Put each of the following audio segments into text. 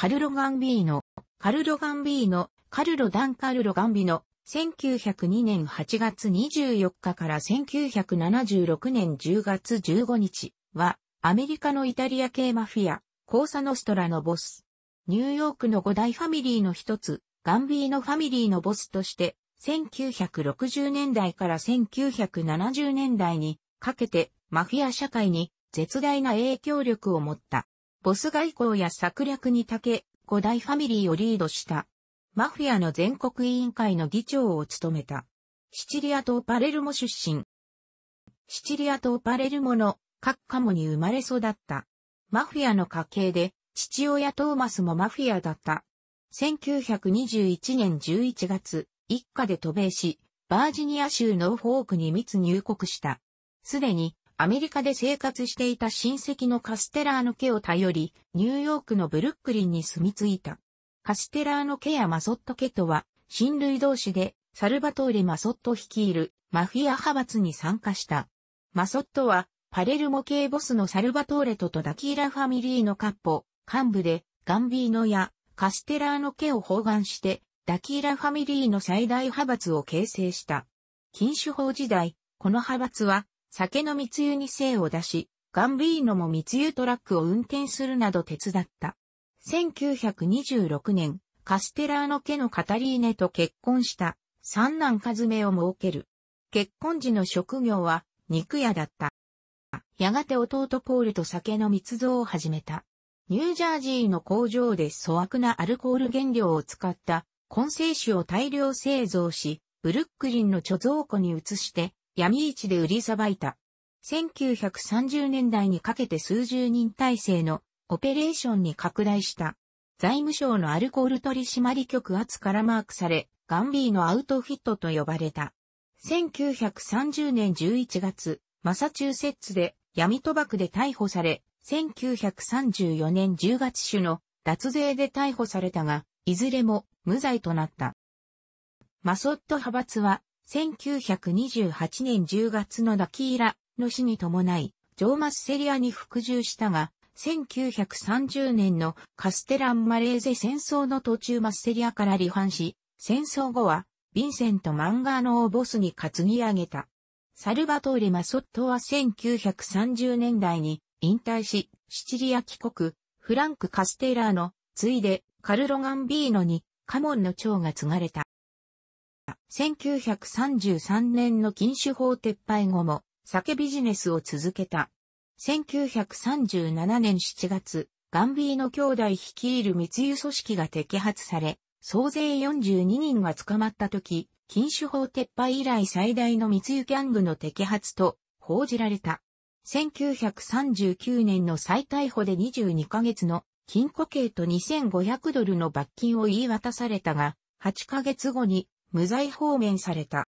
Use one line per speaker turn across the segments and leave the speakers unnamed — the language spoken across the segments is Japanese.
カルロ・ガンビーノ、カルロ・ガンビーノ、カルロ・ダン・カルロ・ガンビーノ、1902年8月24日から1976年10月15日は、アメリカのイタリア系マフィア、コーサノストラのボス。ニューヨークの五大ファミリーの一つ、ガンビーノファミリーのボスとして、1960年代から1970年代にかけてマフィア社会に絶大な影響力を持った。ボス外交や策略に長け、五大ファミリーをリードした。マフィアの全国委員会の議長を務めた。シチリア島パレルモ出身。シチリア島パレルモのカッカモに生まれ育った。マフィアの家系で、父親トーマスもマフィアだった。1921年11月、一家で渡米し、バージニア州ノーフォークに密入国した。すでにアメリカで生活していた親戚のカステラーノ家を頼り、ニューヨークのブルックリンに住み着いた。カステラーノ家やマソット家とは、親類同士で、サルバトーレ・マソット率いるマフィア派閥に参加した。マソットは、パレルモ系ボスのサルバトーレととダキーラファミリーのカッポ、幹部で、ガンビーノやカステラーノ家を包含して、ダキーラファミリーの最大派閥を形成した。禁酒法時代、この派閥は酒の密輸に精を出し、ガンビーノも密輸トラックを運転するなど手伝った。1926年、カステラーノ家のカタリーネと結婚した三男カズメを設ける。結婚時の職業は肉屋だった。やがて弟ポールと酒の密造を始めた。ニュージャージーの工場で粗悪なアルコール原料を使った混成酒を大量製造し、ブルックリンの貯蔵庫に移して闇市で売りさばいた。1930年代にかけて数十人体制のオペレーションに拡大した。財務省のアルコール取締局圧からマークされ、ガンビーのアウトフィットと呼ばれた。1930年11月、マサチューセッツで闇賭博で逮捕され、1934年10月種の脱税で逮捕されたが、いずれも無罪となった。マソット派閥は1928年10月のダキーラの死に伴い、ジョーマスセリアに服従したが、1930年のカステランマレーゼ戦争の途中マスセリアから離反し、戦争後は、ヴィンセント・マンガーノをボスに担ぎ上げた。サルバトーレ・マソットは1930年代に引退し、シチリア帰国、フランク・カステラーノ、ついで、カルロ・ガンビーノに、カモンの長が継がれた。1933年の禁酒法撤廃後も酒ビジネスを続けた。1937年7月、ガンビーノ兄弟率いる密輸組織が摘発され、総勢42人が捕まった時、禁酒法撤廃以来最大の密輸ギャングの摘発と報じられた。1939年の再逮捕で22ヶ月の禁錮刑と2500ドルの罰金を言い渡されたが、8ヶ月後に無罪放免された。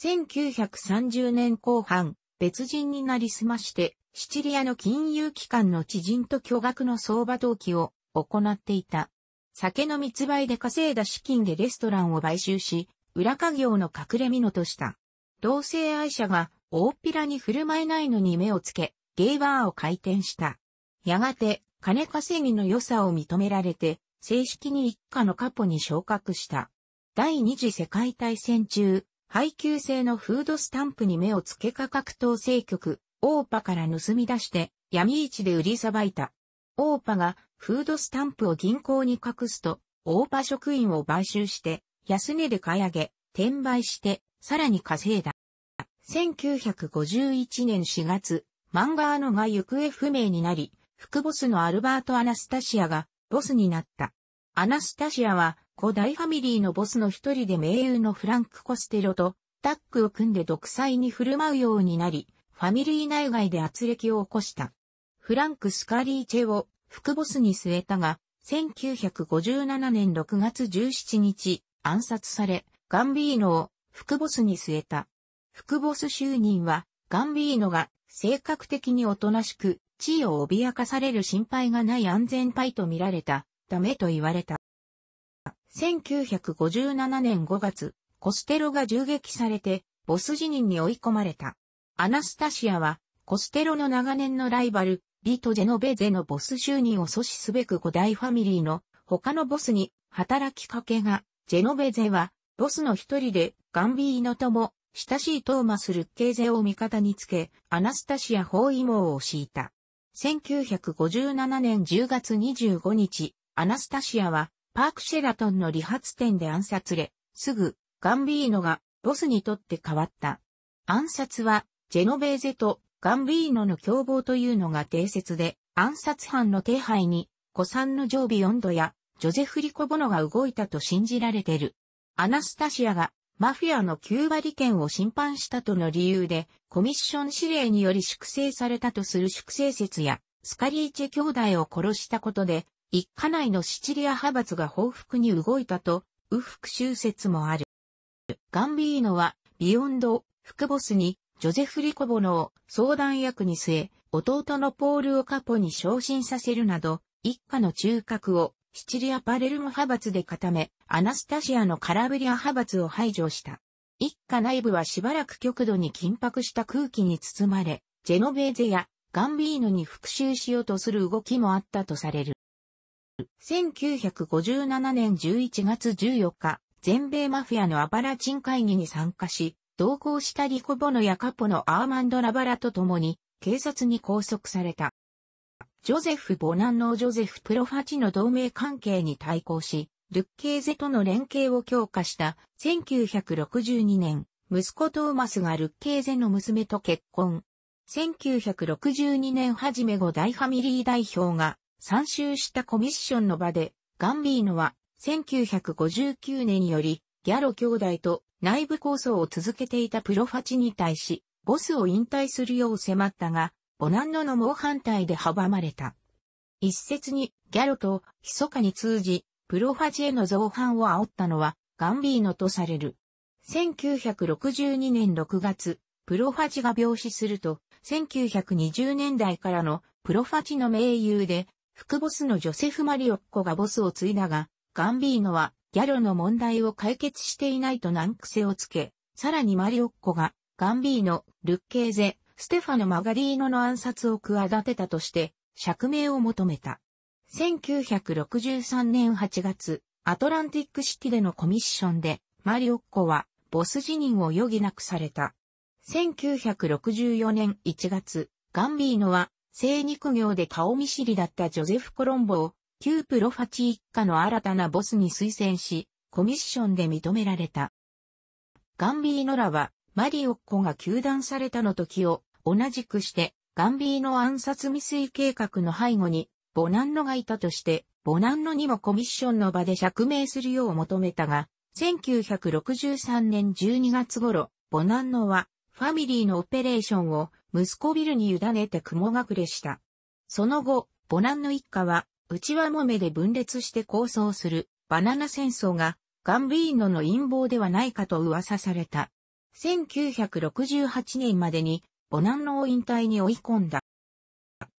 1930年後半、別人になりすまして、シチリアの金融機関の知人と巨額の相場投機を行っていた。酒の密売で稼いだ資金でレストランを買収し、裏稼業の隠れ蓑とした。同性愛者が大っぴらに振る舞えないのに目をつけ、ゲイバーを開店した。やがて、金稼ぎの良さを認められて、正式に一家のカポに昇格した。第二次世界大戦中、配給制のフードスタンプに目をつけ価格統制局、オーパから盗み出して闇市で売りさばいた。オーパがフードスタンプを銀行に隠すと、オーパ職員を買収して、安値で買い上げ、転売して、さらに稼いだ。1951年4月、マンガーノが行方不明になり、副ボスのアルバート・アナスタシアがボスになった。アナスタシアは古代ファミリーのボスの一人で名優のフランク・コステロとタッグを組んで独裁に振る舞うようになり、ファミリー内外で圧力を起こした。フランク・スカリーチェを副ボスに据えたが、1957年6月17日暗殺され、ガンビーノを副ボスに据えた。副ボス就任は、ガンビーノが性格的におとなしく、地位を脅かされる心配がない安全パイと見られた、ためと言われた。1957年5月、コステロが銃撃されて、ボス辞任に追い込まれた。アナスタシアは、コステロの長年のライバル、ビト・ジェノベゼのボス就任を阻止すべく五大ファミリーの他のボスに働きかけが、ジェノベゼはボスの一人でガンビーノとも親しいトーマス・ルッケーゼを味方につけ、アナスタシア包囲網を敷いた。1957年10月25日、アナスタシアはパークシェラトンの理髪店で暗殺れ、すぐガンビーノがボスにとって変わった。暗殺はジェノベーゼとガンビーノの共謀というのが定説で、暗殺犯の手配に、古参の常備温度や、ジョゼフ・リコボノが動いたと信じられてる。アナスタシアが、マフィアの9割権を侵犯したとの理由で、コミッション指令により粛清されたとする粛清説や、スカリーチェ兄弟を殺したことで、一家内のシチリア派閥が報復に動いたと、いう復讐説もある。ガンビーノは、ビヨンド、副ボスに、ジョゼフ・リコボノを相談役に据え、弟のポールをカポに昇進させるなど、一家の中核をシチリア・パレルモ派閥で固め、アナスタシアのカラブリア派閥を排除した。一家内部はしばらく極度に緊迫した空気に包まれ、ジェノベーゼやガンビーノに復讐しようとする動きもあったとされる。1957年11月14日、全米マフィアのアバラチン会議に参加し、同行したリコボノやカポのアーマンド・ラバラと共に警察に拘束された。ジョゼフ・ボナンノ・ジョゼフ・プロファチの同盟関係に対抗し、ルッケーゼとの連携を強化した1962年、息子トーマスがルッケーゼの娘と結婚。1962年初め後大ファミリー代表が参集したコミッションの場で、ガンビーノは1959年よりギャロ兄弟と内部構想を続けていたプロファチに対し、ボスを引退するよう迫ったが、ボナンノの猛反対で阻まれた。一説にギャロと密かに通じ、プロファチへの造反を煽ったのはガンビーノとされる。1962年6月、プロファチが病死すると、1920年代からのプロファチの盟友で、副ボスのジョセフ・マリオッコがボスを継いだが、ガンビーノはギャロの問題を解決していないと難癖をつけ、さらにマリオッコが、ガンビーノ、ルッケーゼ、ステファノ・マガリーノの暗殺を企てたとして、釈明を求めた。1963年8月、アトランティックシティでのコミッションで、マリオッコは、ボス辞任を余儀なくされた。1964年1月、ガンビーノは、精肉業で顔見知りだったジョゼフ・コロンボを旧プロファチ一家の新たなボスに推薦し、コミッションで認められた。ガンビーノらは、マリオッコが休断されたの時を同じくして、ガンビーノ暗殺未遂計画の背後に、ボナンノがいたとして、ボナンノにもコミッションの場で釈明するよう求めたが、1963年12月頃、ボナンノは、ファミリーのオペレーションを息子ビルに委ねて雲隠れした。その後、ボナンノ一家は内輪もめで分裂して構想するバナナ戦争がガンビーノの陰謀ではないかと噂された。1968年までにボナンノを引退に追い込んだ。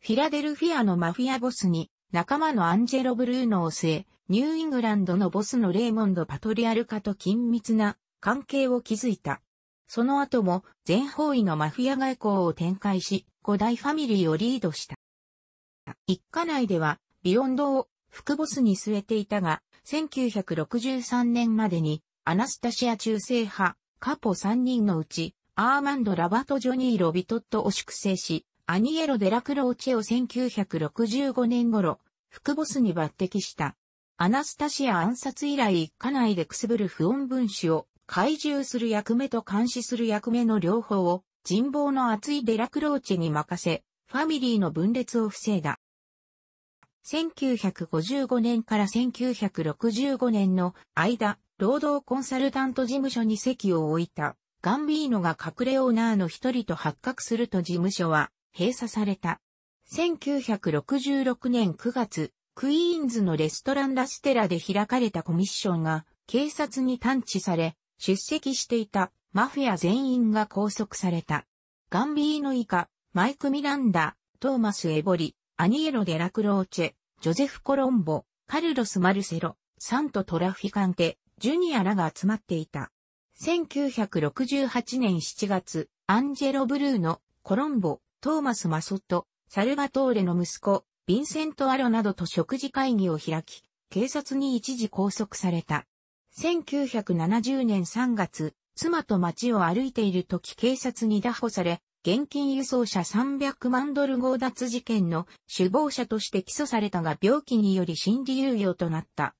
フィラデルフィアのマフィアボスに仲間のアンジェロ・ブルーノを据え、ニューイングランドのボスのレーモンド・パトリアルカと緊密な関係を築いた。その後も全方位のマフィア外交を展開し、古代ファミリーをリードした。一家内ではビヨンドを副ボスに据えていたが、1963年までにアナスタシア忠誠派、カポ3人のうち、アーマンド・ラバト・ジョニー・ロビトットを粛清し、アニエロ・デラクローチェを1965年頃、副ボスに抜擢した。アナスタシア暗殺以来一家内でくすぶる不穏分子を懐柔する役目と監視する役目の両方を人望の厚いデラクローチェに任せ、ファミリーの分裂を防いだ。1955年から1965年の間、労働コンサルタント事務所に席を置いた、ガンビーノが隠れオーナーの一人と発覚すると事務所は閉鎖された。1966年9月、クイーンズのレストランラステラで開かれたコミッションが警察に探知され、出席していたマフィア全員が拘束された。ガンビーノ以下、マイク・ミランダ、トーマス・エボリ、アニエロ・デラクローチェ、ジョゼフ・コロンボ、カルロス・マルセロ、サント・トラフィカンテ、ジュニアらが集まっていた。1968年7月、アンジェロ・ブルーノ、コロンボ、トーマス・マソット、サルバトーレの息子、ヴィンセント・アロなどと食事会議を開き、警察に一時拘束された。1970年3月、妻と街を歩いている時警察に拿捕され、現金輸送車300万ドル強奪事件の首謀者として起訴されたが病気により心理猶予となった。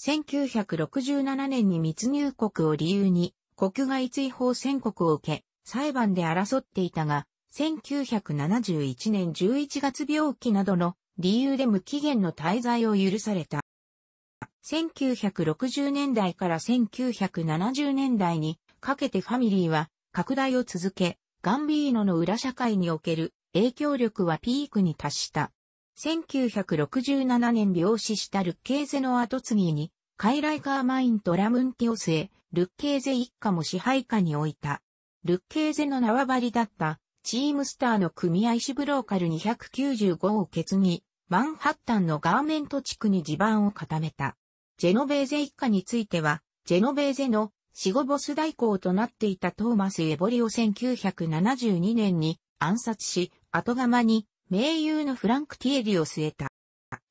1967年に密入国を理由に国外追放宣告を受け、裁判で争っていたが、1971年11月病気などの理由で無期限の滞在を許された。1960年代から1970年代にかけてファミリーは拡大を続け、ガンビーノの裏社会における影響力はピークに達した。1967年病死したルッケーゼの後継ぎに、カイライカーマインとラムンティオスへ、ルッケーゼ一家も支配下に置いた。ルッケーゼの縄張りだったチームスターの組合支ブローカル295を決議、マンハッタンのガーメント地区に地盤を固めた。ジェノベーゼ一家については、ジェノベーゼの死後ボス代行となっていたトーマス・エボリを1972年に暗殺し、後釜に盟友のフランク・ティエリを据えた。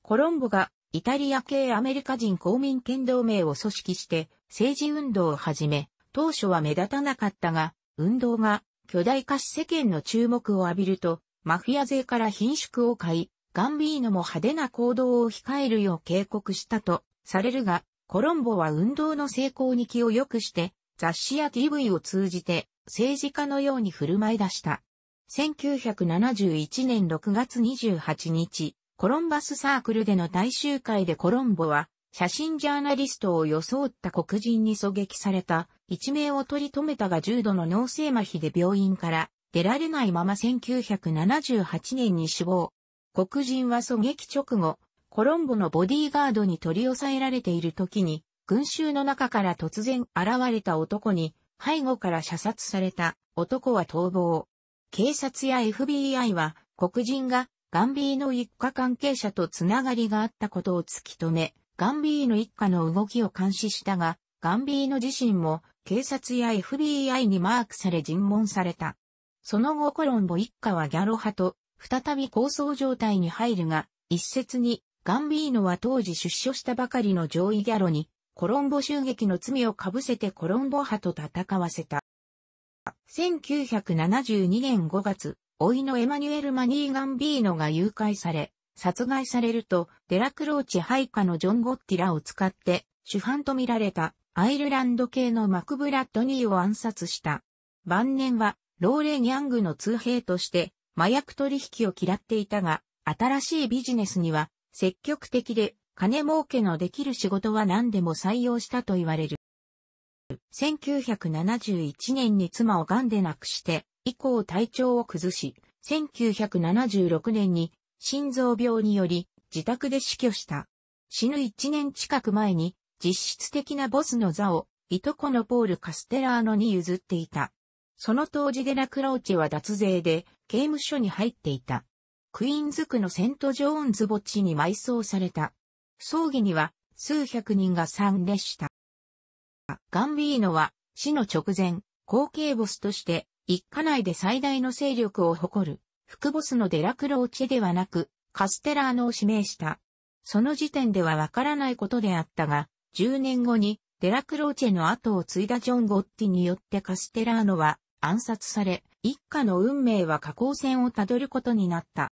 コロンボがイタリア系アメリカ人公民権同盟を組織して政治運動を始め、当初は目立たなかったが、運動が巨大化し世間の注目を浴びると、マフィア勢から貧縮を買い、ガンビーノも派手な行動を控えるよう警告したとされるが、コロンボは運動の成功に気を良くして、雑誌や TV を通じて政治家のように振る舞い出した。1971年6月28日、コロンバスサークルでの大集会でコロンボは、写真ジャーナリストを装った黒人に狙撃された一命を取り留めたが重度の脳性麻痺で病院から出られないまま1978年に死亡。黒人は狙撃直後、コロンボのボディーガードに取り押さえられている時に、群衆の中から突然現れた男に、背後から射殺された男は逃亡。警察や FBI は黒人がガンビーノ一家関係者とつながりがあったことを突き止め、ガンビーノ一家の動きを監視したが、ガンビーノ自身も警察や FBI にマークされ尋問された。その後コロンボ一家はギャロ派と再び構想状態に入るが、一説にガンビーノは当時出所したばかりの上位ギャロに、コロンボ襲撃の罪をかぶせてコロンボ派と戦わせた。1972年5月、老いのエマニュエル・マニー・ガンビーノが誘拐され、殺害されると、デラクローチ配下のジョン・ゴッティラを使って、主犯とみられたアイルランド系のマクブラッドニーを暗殺した。晩年は、ローレ・ニャングの通兵として、麻薬取引を嫌っていたが、新しいビジネスには積極的で金儲けのできる仕事は何でも採用したと言われる。1971年に妻を癌で亡くして、以降体調を崩し、1976年に心臓病により自宅で死去した。死ぬ1年近く前に実質的なボスの座をいとこのポール・カステラーノに譲っていた。その当時デラクローチェは脱税で刑務所に入っていた。クイーンズ区のセント・ジョーンズ墓地に埋葬された。葬儀には数百人が参列した。ガンビーノは死の直前、後継ボスとして一家内で最大の勢力を誇る副ボスのデラクローチェではなくカステラーノを指名した。その時点ではわからないことであったが、10年後にデラクローチェの後を継いだジョン・ゴッティによってカステラーノは暗殺され、一家の運命は下降線をたどることになった。